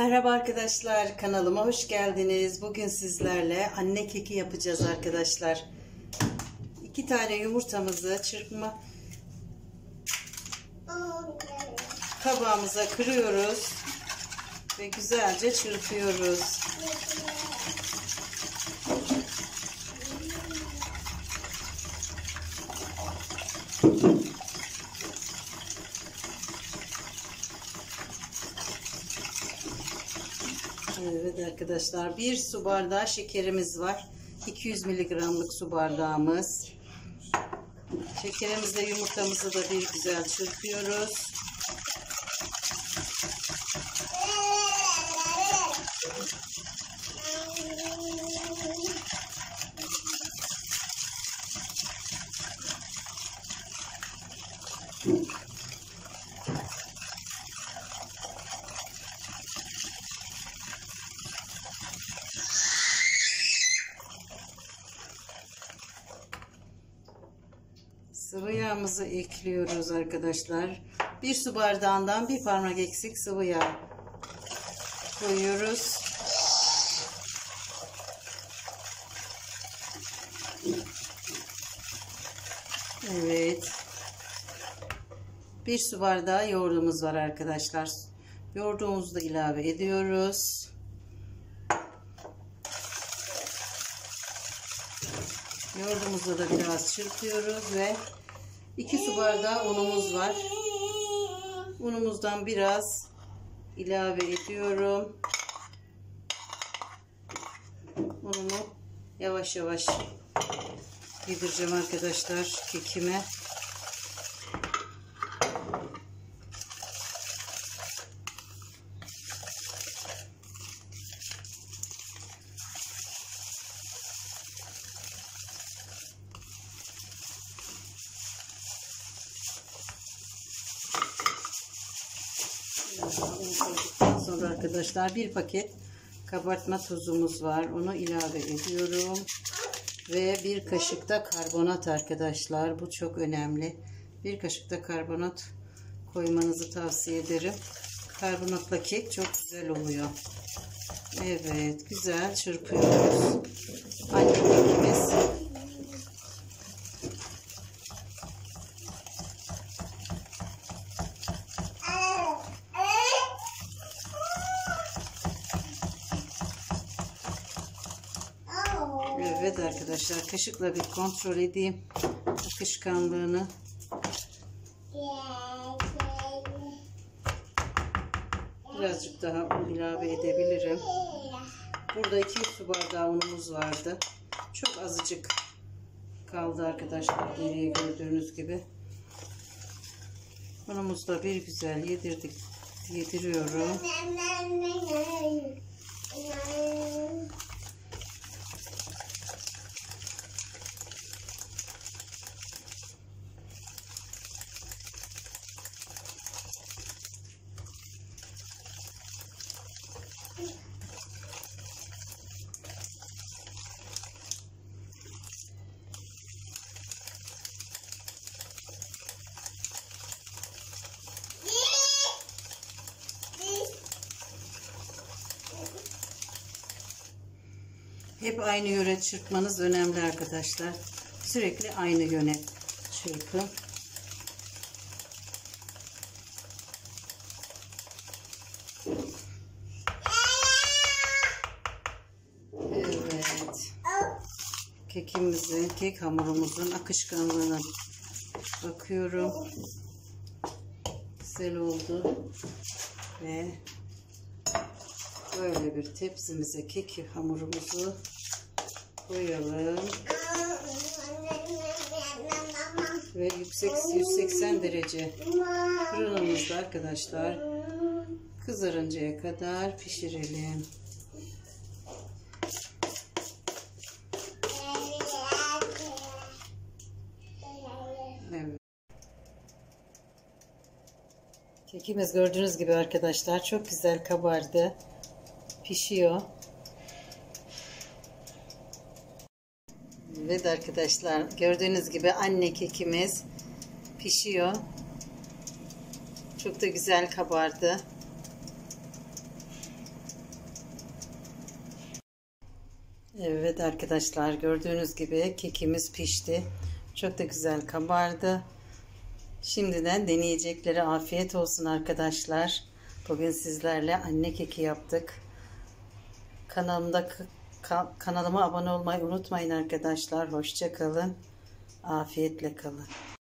Merhaba arkadaşlar kanalıma hoş geldiniz. Bugün sizlerle anne keki yapacağız arkadaşlar. İki tane yumurtamızı çırpma tabağımıza kırıyoruz ve güzelce çırpıyoruz. Evet arkadaşlar bir su bardağı şekerimiz var. 200 miligramlık su bardağımız. Şekerimizle yumurtamızı da bir güzel çırpıyoruz. Sıvı yağımızı ekliyoruz arkadaşlar. Bir su bardağından bir parmak eksik sıvı yağ koyuyoruz. Evet. Bir su bardağı yoğurdumuz var arkadaşlar. Yoğurdumuzu da ilave ediyoruz. Yoğurdumuzu da biraz çırpıyoruz ve 2 su bardağı unumuz var. Unumuzdan biraz ilave ediyorum. Unumu yavaş yavaş yedireceğim arkadaşlar kekime. Sonra arkadaşlar bir paket kabartma tozumuz var. Onu ilave ediyorum. Ve bir kaşık da karbonat arkadaşlar. Bu çok önemli. Bir kaşık da karbonat koymanızı tavsiye ederim. Karbonatla kek çok güzel oluyor. Evet güzel çırpıyoruz. Anne kekimiz Evet arkadaşlar kaşıkla bir kontrol edeyim akışkanlığını. Birazcık daha un ilave edebilirim. Burada iki su bardağı unumuz vardı. Çok azıcık kaldı arkadaşlar geriye gördüğünüz gibi. Unumuzu da bir güzel yedirdik. Yediriyorum. Hep aynı yöne çırpmanız önemli arkadaşlar. Sürekli aynı yöne çırpın. Evet. Kekimizin, kek hamurumuzun akışkanlığına bakıyorum. Güzel oldu. Ve böyle bir tepsimize kek hamurumuzu koyalım. Ve yüksek 180 derece fırınımızda arkadaşlar kızarıncaya kadar pişirelim. Kekimiz gördüğünüz gibi arkadaşlar çok güzel kabardı. Pişiyor. Evet arkadaşlar gördüğünüz gibi anne kekimiz pişiyor. Çok da güzel kabardı. Evet arkadaşlar gördüğünüz gibi kekimiz pişti. Çok da güzel kabardı. Şimdiden deneyeceklere afiyet olsun arkadaşlar. Bugün sizlerle anne keki yaptık. Kanalımda kanalıma abone olmayı unutmayın arkadaşlar. Hoşça kalın. Afiyetle kalın.